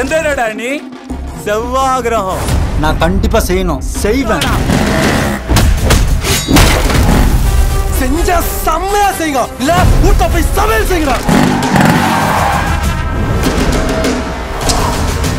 எந்த இடடா நீ? செவ்வாய் கிரகம் நான் கண்டிப்பா செய்யணும். செய்வேன். செஞ்சா செம்மையா செய்யுங்க. இல்ல ஊட்ட போய் சமையல் செய்யுங்க.